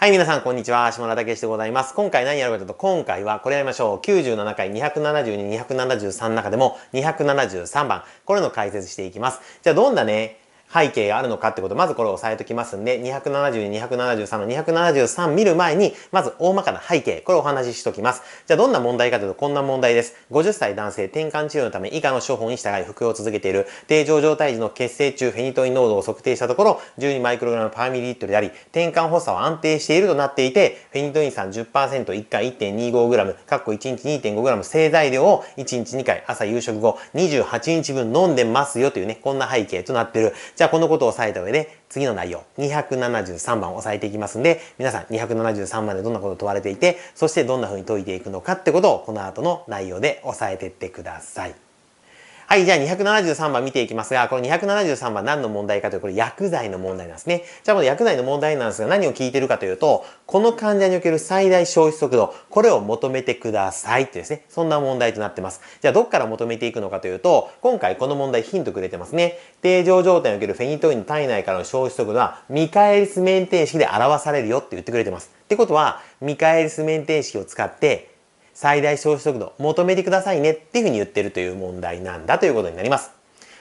はい、皆さん、こんにちは。島田武史でございます。今回何やるかというと、今回はこれやりましょう。97回272、273の中でも273番。これの解説していきます。じゃあ、どんなね、背景があるのかってこと、まずこれを押さえときますんで、272、273の273見る前に、まず大まかな背景、これをお話ししときます。じゃあどんな問題かというと、こんな問題です。50歳男性、転換治療のため以下の処方に従い服用を続けている、低上状態時の血清中フェニトイン濃度を測定したところ、12マイクログラムパーミリリットルであり、転換発作は安定しているとなっていて、フェニトイン酸10%、1回 1.25g、かっこ1日 2.5g 製材料を1日2回、朝夕食後28日分飲んでますよというね、こんな背景となっている。じゃあこのことを押さえた上で、次の内容、273番を押さえていきますんで、皆さん273番でどんなことを問われていて、そしてどんな風に解いていくのかってことを、この後の内容で押さえていってください。はい、じゃあ273番見ていきますが、この273番何の問題かというと、これ薬剤の問題なんですね。じゃあこの薬剤の問題なんですが、何を聞いてるかというと、この患者における最大消費速度、これを求めてくださいってですね、そんな問題となってます。じゃあどっから求めていくのかというと、今回この問題ヒントくれてますね。定常状態におけるフェニトインの体内からの消費速度は、ミカエリスメンテン式で表されるよって言ってくれてます。ってことは、ミカエリスメンテン式を使って、最大消費速度求めてくださいねっていうふうに言ってるという問題なんだということになります。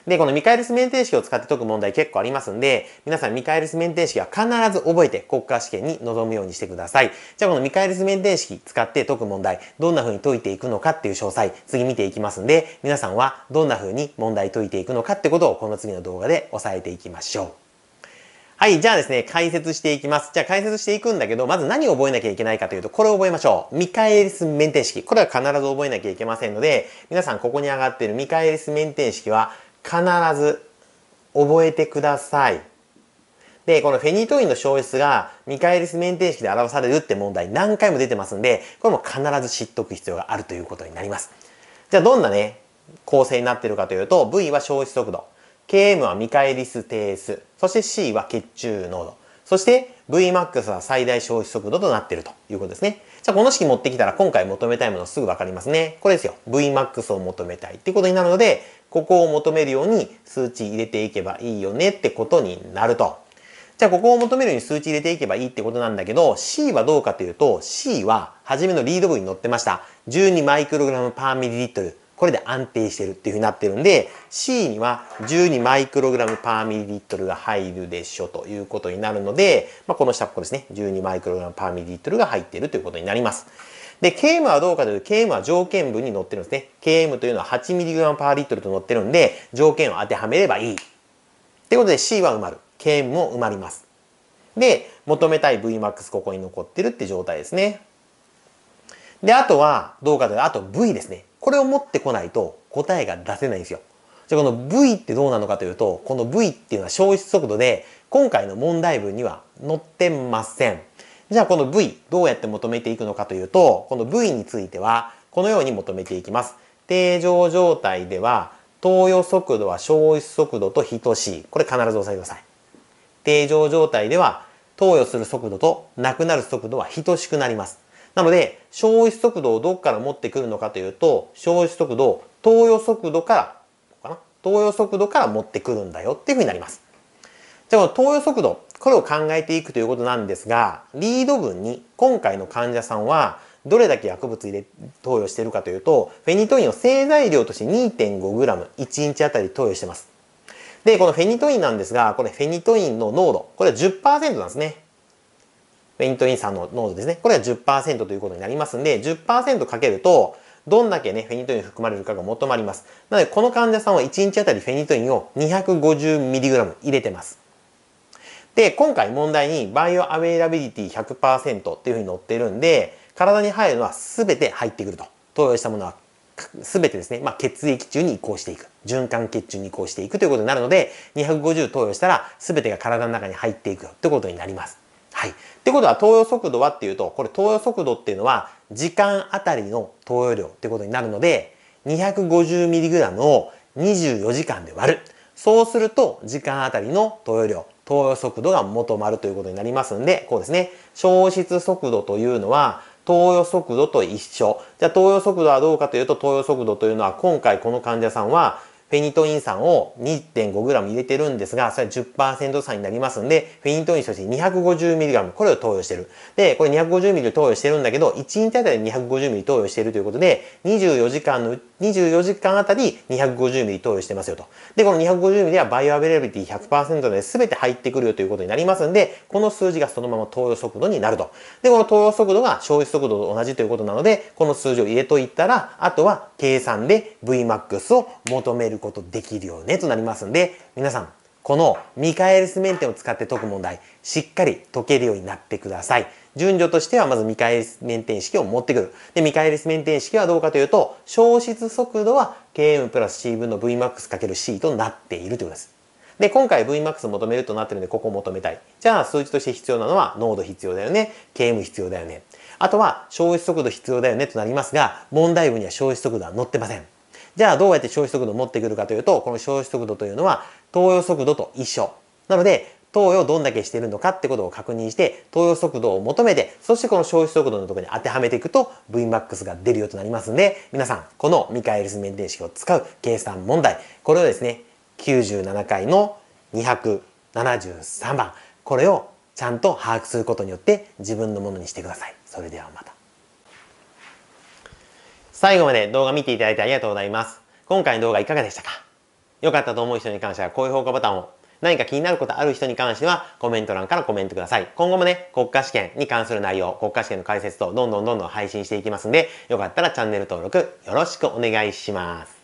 で、このミカエルス面定式を使って解く問題結構ありますんで、皆さんミカエルス面定式は必ず覚えて国家試験に臨むようにしてください。じゃあこのミカエルス面定式使って解く問題、どんな風に解いていくのかっていう詳細、次見ていきますんで、皆さんはどんな風に問題解いていくのかってことをこの次の動画で押さえていきましょう。はい、じゃあですね、解説していきます。じゃあ解説していくんだけど、まず何を覚えなきゃいけないかというと、これを覚えましょう。ミカエリスメンテン式。これは必ず覚えなきゃいけませんので、皆さんここに上がっているミカエリスメンテン式は必ず覚えてください。で、このフェニトインの消失がミカエリスメンテン式で表されるって問題何回も出てますんで、これも必ず知っておく必要があるということになります。じゃあどんなね、構成になってるかというと、V は消失速度。Km はミカエリス定数。そして C は血中濃度。そして Vmax は最大消費速度となっているということですね。じゃあこの式持ってきたら今回求めたいものすぐわかりますね。これですよ。Vmax を求めたいっていことになるので、ここを求めるように数値入れていけばいいよねってことになると。じゃあここを求めるように数値入れていけばいいってことなんだけど、C はどうかというと、C は初めのリード部に載ってました。12マイクログラムパーミリリットル。これで安定してるっていうふうになってるんで C には12マイクログラムパーミリリットルが入るでしょということになるので、まあ、この下ここですね12マイクログラムパーミリリットルが入っているということになります。で、KM はどうかというと、KM は条件文に載ってるんですね。KM というのは 8mg パーリットルと載ってるんで、条件を当てはめればいい。ってことで C は埋まる。KM も埋まります。で、求めたい VMAX ここに残ってるって状態ですね。で、あとは、どうかというと、あと V ですね。これを持ってこないと答えが出せないんですよ。じゃあこの V ってどうなのかというと、この V っていうのは消失速度で、今回の問題文には載ってません。じゃあこの V どうやって求めていくのかというと、この V についてはこのように求めていきます。定常状態では投与速度は消失速度と等しい。これ必ず押さえてください。定常状態では投与する速度となくなる速度は等しくなります。なので、消失速度をどこから持ってくるのかというと、消失速度を投与速度から、かな？投与速度から持ってくるんだよっていうふうになります。じゃあ、この投与速度、これを考えていくということなんですが、リード群に今回の患者さんは、どれだけ薬物入れ投与しているかというと、フェニトインを製剤量として 2.5g、1日あたり投与してます。で、このフェニトインなんですが、これフェニトインの濃度、これは10%なんですね。フェニトイン散の濃度ですね。これは10%ということになりますんで、10%かけると、どんだけね、フェニトイン含まれるかが求まります。なので、この患者さんは1日あたりフェニトインを 250mg 入れてます。で、今回問題にバイオアウェイラビリティ100%っていうふうに載ってるんで、体に入るのは全て入ってくると。投与したものは全てですね、まあ、血液中に移行していく。循環血中に移行していくということになるので、250投与したら全てが体の中に入っていくということになります。はい。ってことは投与速度はっていうと、これ投与速度っていうのは時間あたりの投与量ってことになるので、250mg を24時間で割る。そうすると時間あたりの投与量、投与速度が求まるということになりますんで、こうですね。消失速度というのは投与速度と一緒。じゃあ投与速度はどうかというと、投与速度というのは今回この患者さんはフェニトイン酸を 2.5g 入れてるんですが、それは10%差になりますんで、フェニトインとして 250mg、これを投与してる。で、これ 250mg 投与してるんだけど、1日あたり 250mg 投与してるということで、24時間の、24時間あたり 250mg 投与してますよと。で、この 250mg はバイオアベレビティ100%で全て入ってくるよということになりますんで、この数字がそのまま投与速度になると。で、この投与速度が消費速度と同じということなので、この数字を入れといたら、あとは計算で Vmax を求めることできるよねとなりますんで、皆さん、このミカエルス面点を使って解く問題、しっかり解けるようになってください。順序としてはまずミカエルス面点式を持ってくる。で、ミカエルス面点式はどうかというと、消失速度は Km プラス C 分の Vmax×C となっているということです。で、今回 Vmax 求めるとなってるんで、ここを求めたい。じゃあ、数値として必要なのは、濃度必要だよね。KM 必要だよね。あとは、消費速度必要だよねとなりますが、問題文には消費速度は載ってません。じゃあ、どうやって消費速度を持ってくるかというと、この消費速度というのは、投与速度と一緒。なので、投与をどんだけしているのかってことを確認して、投与速度を求めて、そしてこの消費速度のところに当てはめていくと、Vmax が出るよとなりますんで、皆さん、このミカエルス面定式を使う計算問題、これをですね、97回の273番。これをちゃんと把握することによって自分のものにしてください。それではまた。最後まで動画見ていただいてありがとうございます。今回の動画いかがでしたか？良かったと思う人に関しては高評価ボタンを何か気になることある人に関してはコメント欄からコメントください。今後もね、国家試験に関する内容、国家試験の解説とどんどんどんどん配信していきますんで、よかったらチャンネル登録よろしくお願いします。